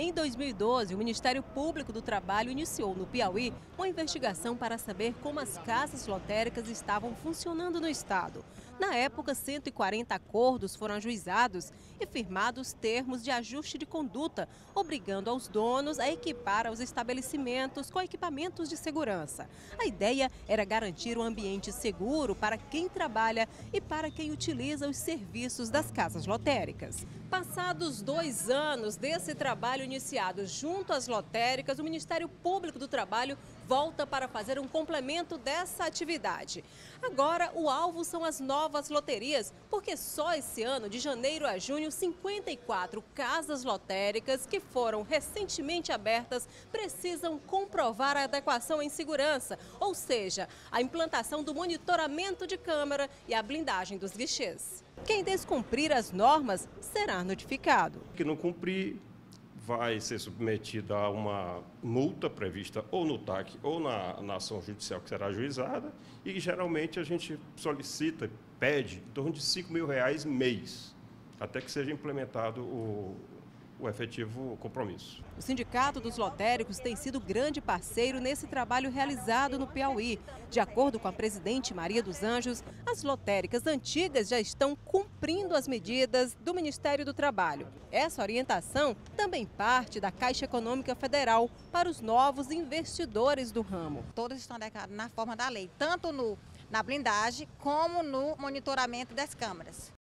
Em 2012, o Ministério Público do Trabalho iniciou no Piauí uma investigação para saber como as casas lotéricas estavam funcionando no estado. Na época, 140 acordos foram ajuizados e firmados termos de ajuste de conduta, obrigando aos donos a equipar os estabelecimentos com equipamentos de segurança. A ideia era garantir um ambiente seguro para quem trabalha e para quem utiliza os serviços das casas lotéricas. Passados dois anos desse trabalho iniciado junto às lotéricas, o Ministério Público do Trabalho volta para fazer um complemento dessa atividade. Agora, o alvo são as novas loterias, porque só esse ano, de janeiro a junho, 54 casas lotéricas que foram recentemente abertas precisam comprovar a adequação em segurança, ou seja, a implantação do monitoramento de câmera e a blindagem dos guichês. Quem descumprir as normas será notificado. Que não cumprir vai ser submetido a uma multa prevista ou no TAC ou na, na ação judicial que será ajuizada e geralmente a gente solicita, pede em torno de 5 mil reais mês, até que seja implementado o, o efetivo compromisso. O Sindicato dos Lotéricos tem sido grande parceiro nesse trabalho realizado no Piauí. De acordo com a presidente Maria dos Anjos, as lotéricas antigas já estão cumprindo as medidas do Ministério do Trabalho. Essa orientação também parte da Caixa Econômica Federal para os novos investidores do ramo. Todos estão adequados na forma da lei, tanto no, na blindagem como no monitoramento das câmaras.